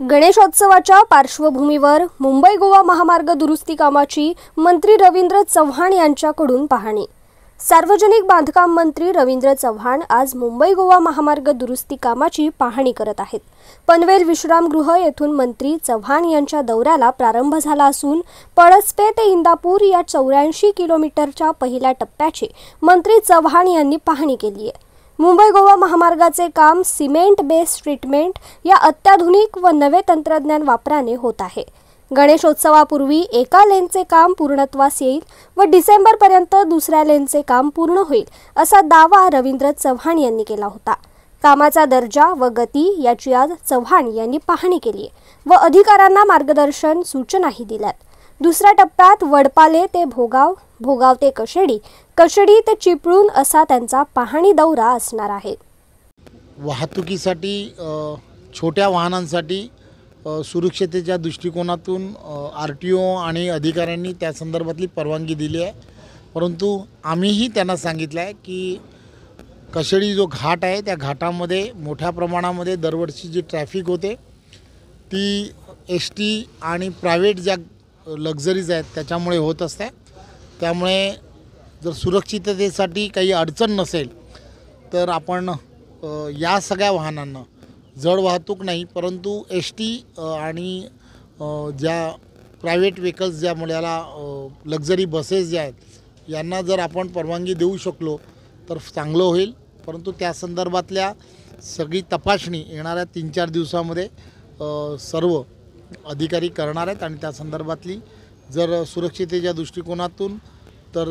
गणेशोत्सवाच्या पार्श्वभूमीवर मुंबई गोवा महामार्ग दुरुस्ती कामाची मंत्री रवींद्र चव्हाण यांच्याकडून पाहणी. सार्वजनिक बांधकाम मंत्री रवींद्र चव्हाण आज मुंबई गोवा महामार्ग दुरुस्ती कामाची पाहणी करत आहेत. पनवेल विश्रामगृह येथून मंत्री चव्हाण यांच्या दौऱ्याला प्रारंभ झाला असून पळसपे ते इंदापूर या चौऱ्याऐंशी किलोमीटरच्या पहिल्या टप्प्याची मंत्री चव्हाण यांनी पाहणी केली आहे. मुंबई गोवा महामार्गाचे काम सिमेंट बेस ट्रीटमेंट या अत्याधुनिक व नवे तंत्रज्ञान वापराने होत आहे. गणेशोत्सवापूर्वी एका लेनचे काम पूर्णत्वास येईल व डिसेंबरपर्यंत दुसऱ्या लेनचे काम पूर्ण होईल असा दावा रवींद्र चव्हाण यांनी केला होता. कामाचा दर्जा व गती याची आज चव्हाण यांनी पाहणी केली व अधिकाऱ्यांना मार्गदर्शन सूचनाही दिल्यात. दुसऱ्या टप्प्यात वडपाले ते भोगाव भोगाव ते कशेडी कशेडी ते चिपळूण असा त्यांचा पाहणी दौरा असणार आहे. वाहतुकीसाठी छोट्या वाहनांसाठी सुरक्षतेच्या दृष्टिकोनातून आर टी ओ आणि अधिकाऱ्यांनी त्या संदर्भातली परवानगी दिली आहे. परंतु आम्हीही त्यांना सांगितलं आहे की कशेडी जो घाट आहे त्या घाटामध्ये मोठ्या प्रमाणामध्ये दरवर्षी जी ट्रॅफिक होते ती एस टी आणि प्रायव्हेट ज्या लक्झरीज आहेत त्याच्यामुळे होत असते. त्यामुळे जर सुरक्षिततेसाठी काही अडचण नसेल तर आपण या सगळ्या वाहनांना जड वाहतूक नाही परंतु एस टी आणि ज्या प्रायव्हेट व्हेकल्स ज्या मुलाला लक्झरी बसेस ज्या आहेत यांना जर आपण परवानगी देऊ शकलो तर चांगलं होईल. परंतु त्या संदर्भातल्या सगळी तपासणी येणाऱ्या तीन चार दिवसामध्ये सर्व अधिकारी करणार आहेत आणि त्या संदर्भातली जर सुरक्षितेच्या दृष्टिकोनातून तर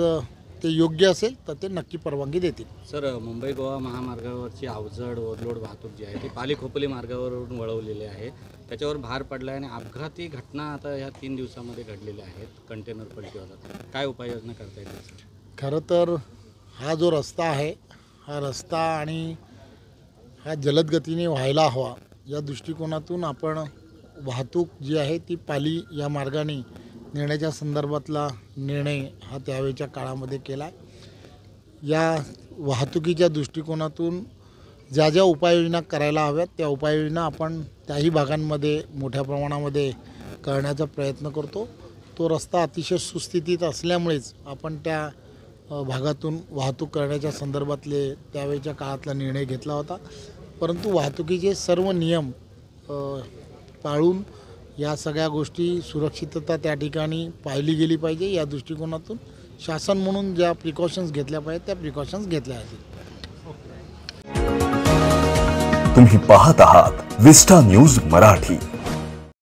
ते योग्य असेल तर ते नक्की परवानगी देतील. सर मुंबई गोवा महामार्गावरची अवजड ओव्हरलोड वाहतूक जी आहे ती पाली खोपोली मार्गावरून वळवलेली आहे. त्याच्यावर भार पडला आहे आणि अपघाती घटना आता ह्या तीन दिवसामध्ये घडलेल्या आहेत कंटेनर पलटीवाला. काय उपाययोजना करता सर? खरं तर हा जो रस्ता आहे हा रस्ता आणि हा जलद गतीने व्हायला हवा या दृष्टिकोनातून आपण वाहतूक जी आहे ती पाली या मार्गाने नेण्याच्या संदर्भातला निर्णय हा त्यावेळच्या काळामध्ये केला. या वाहतुकीच्या दृष्टिकोनातून ज्या ज्या उपाययोजना करायला हव्यात त्या उपाययोजना आपण त्याही भागांमध्ये मोठ्या प्रमाणामध्ये करण्याचा प्रयत्न करतो. तो रस्ता अतिशय सुस्थितीत असल्यामुळेच आपण त्या भागातून वाहतूक करण्याच्या संदर्भातले त्यावेळच्या काळातला निर्णय घेतला होता. परंतु वाहतुकीचे सर्व नियम पाळून या सगळ्या गोष्टी सुरक्षितता त्या ठिकाणी पाहिली गेली पाहिजे या दृष्टिकोनातून. शासन म्हणून ज्या प्रिकॉशन्स घेतल्या पाहिजेत त्या प्रिकॉशन्स घेतल्या आहेत. तुम्ही पाहत आहात विस्टा न्यूज मराठी.